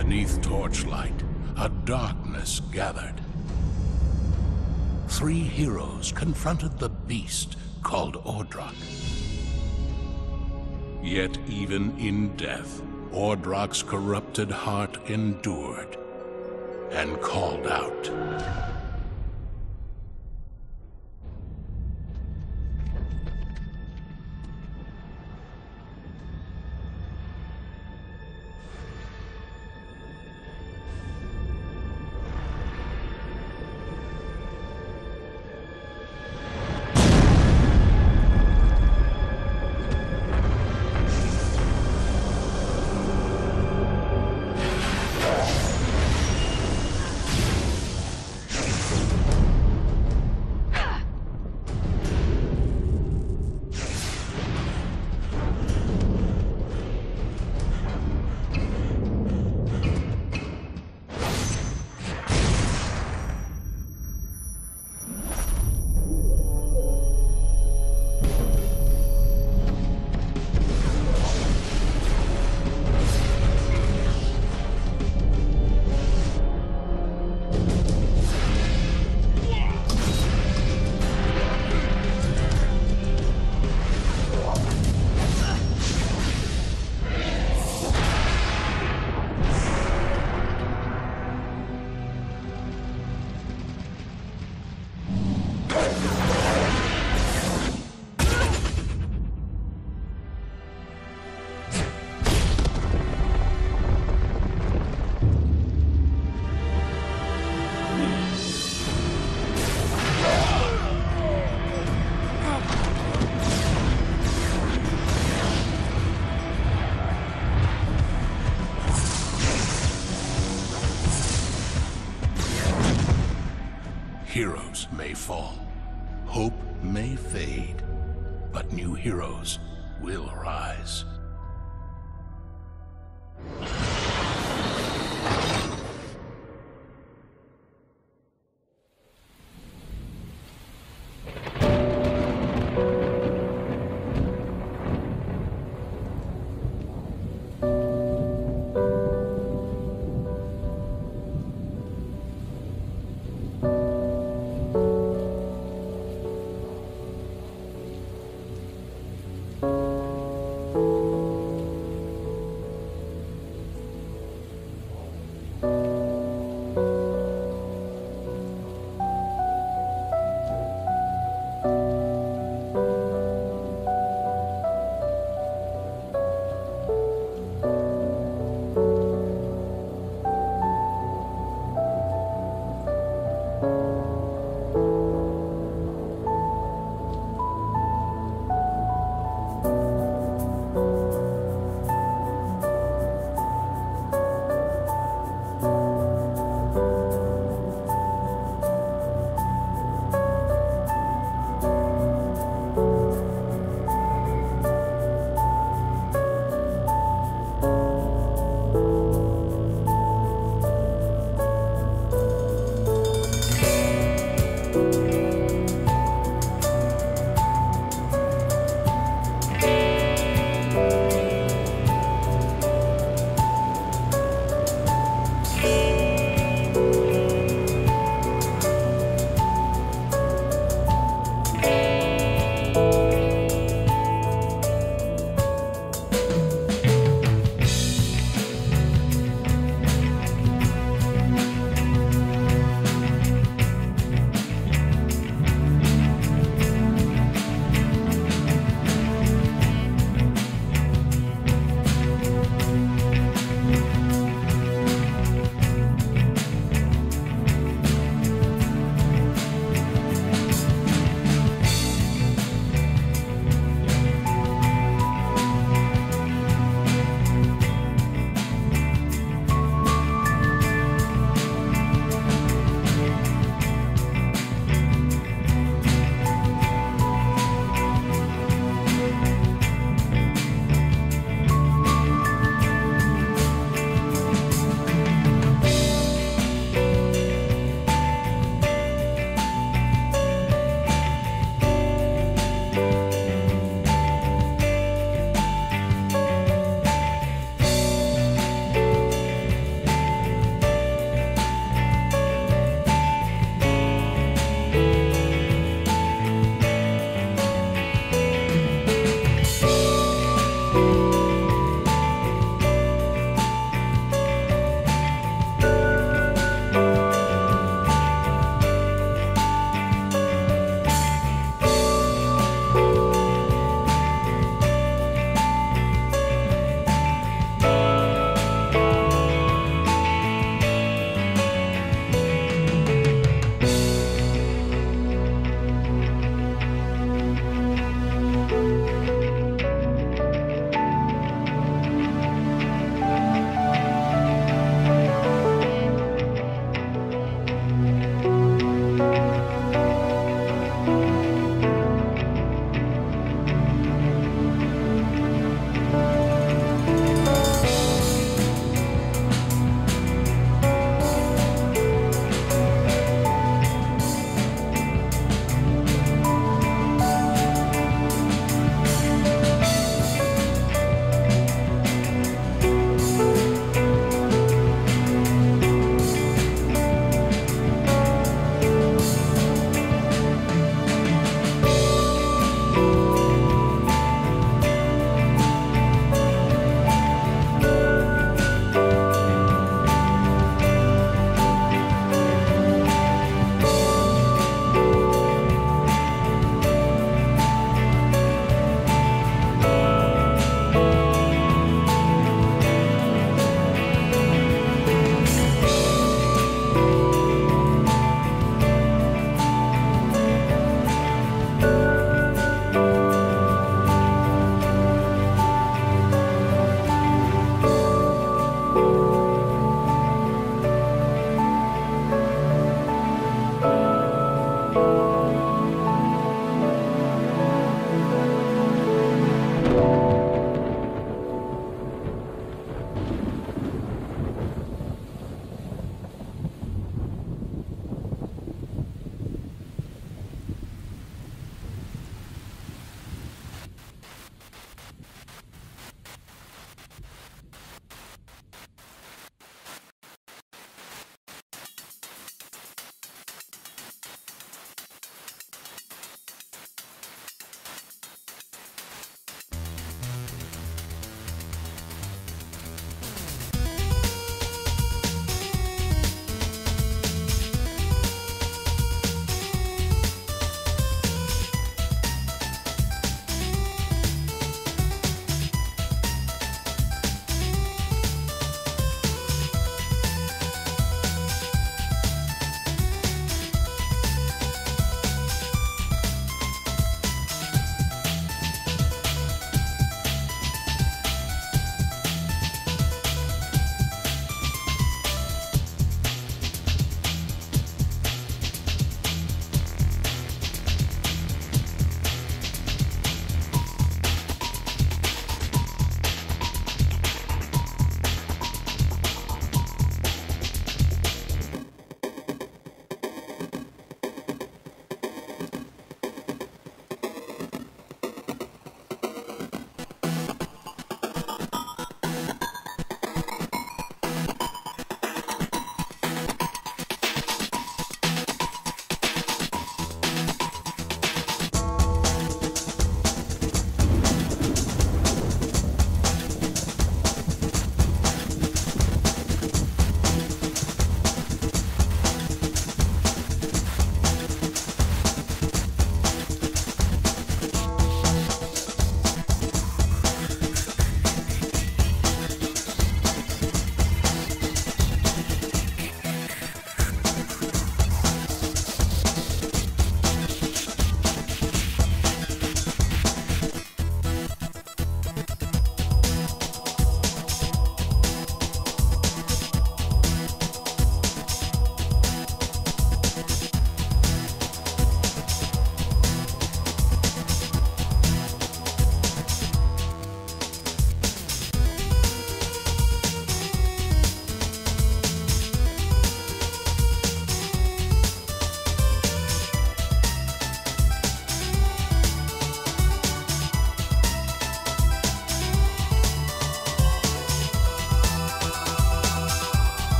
Beneath torchlight, a darkness gathered. Three heroes confronted the beast called Ordrak. Yet even in death, Ordrak's corrupted heart endured and called out.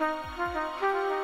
Ha ha ha ha.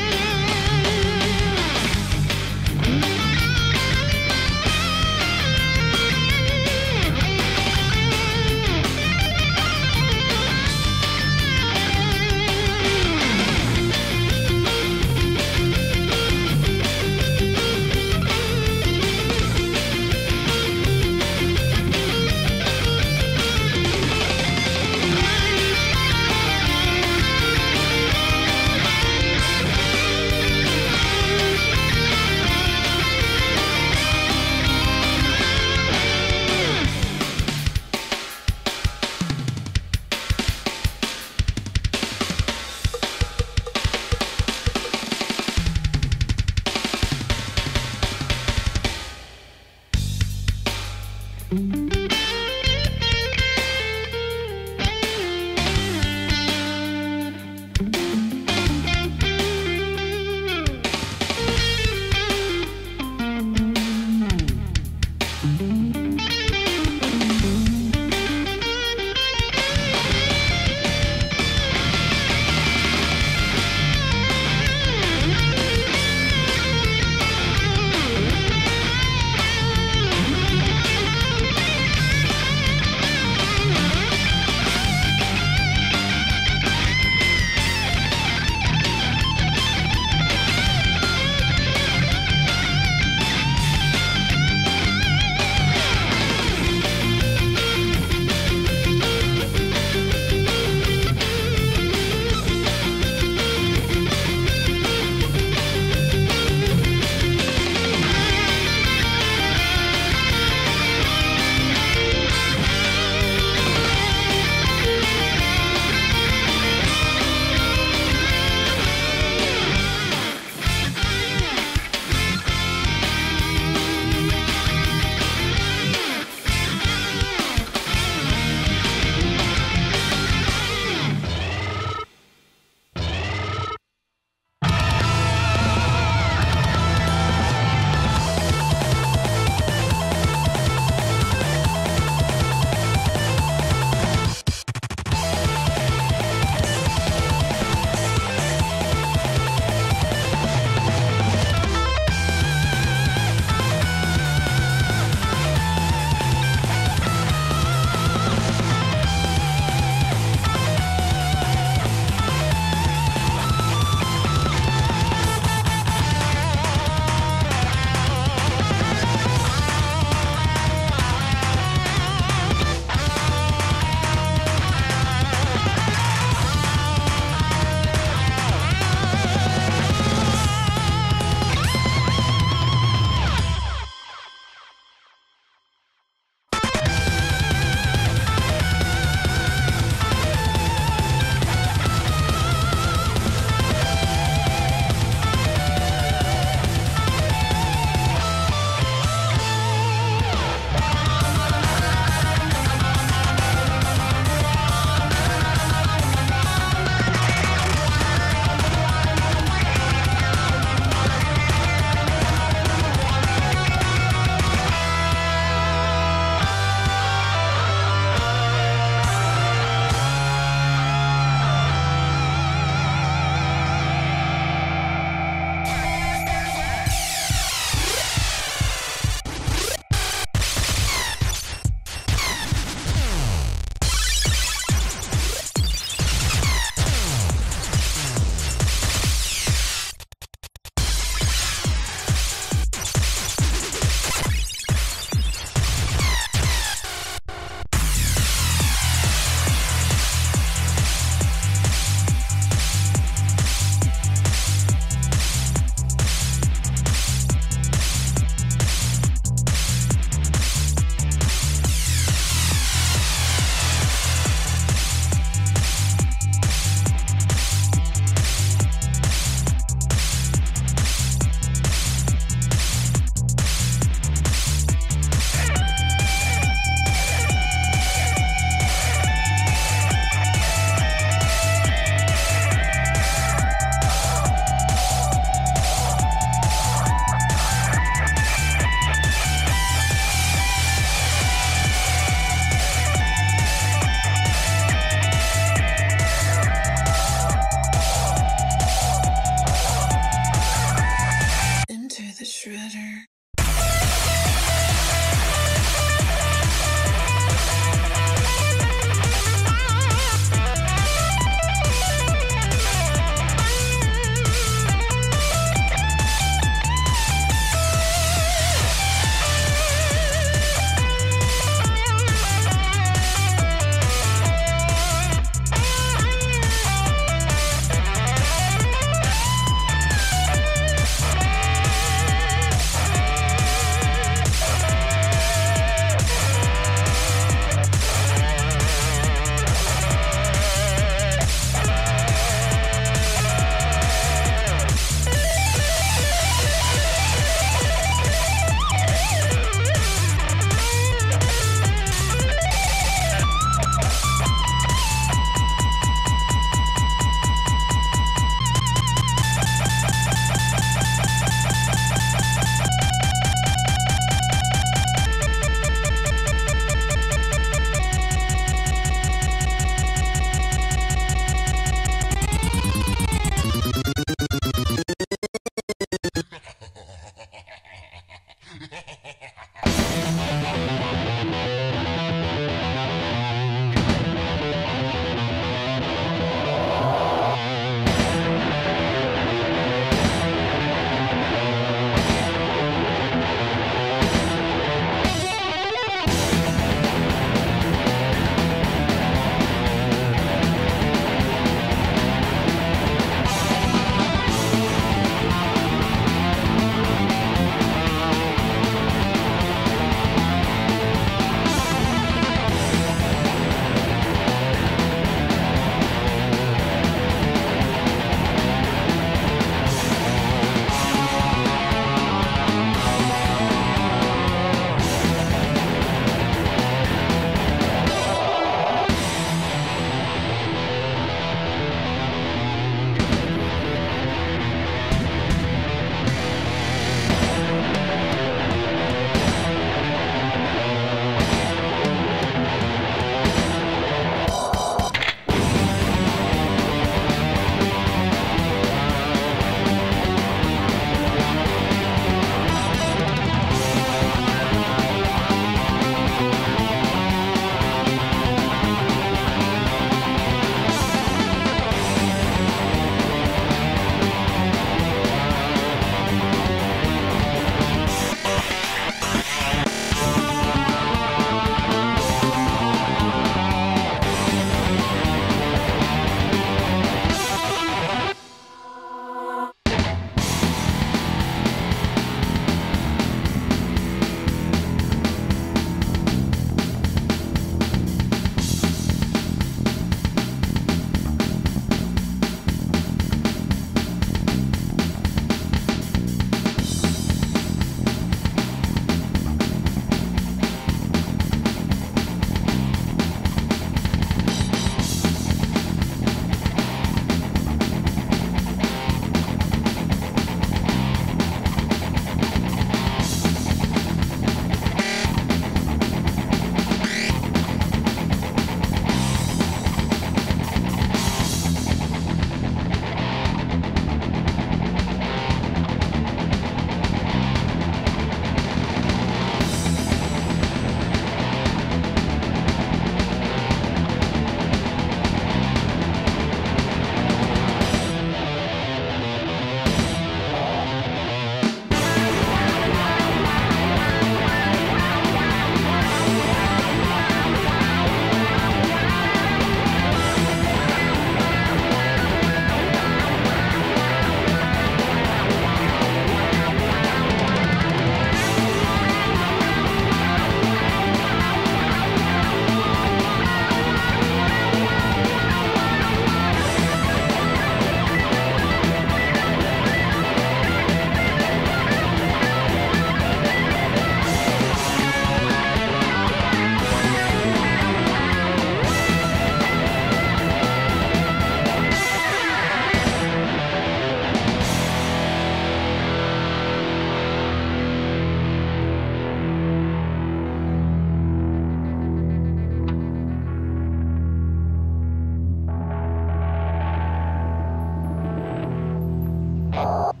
Bye.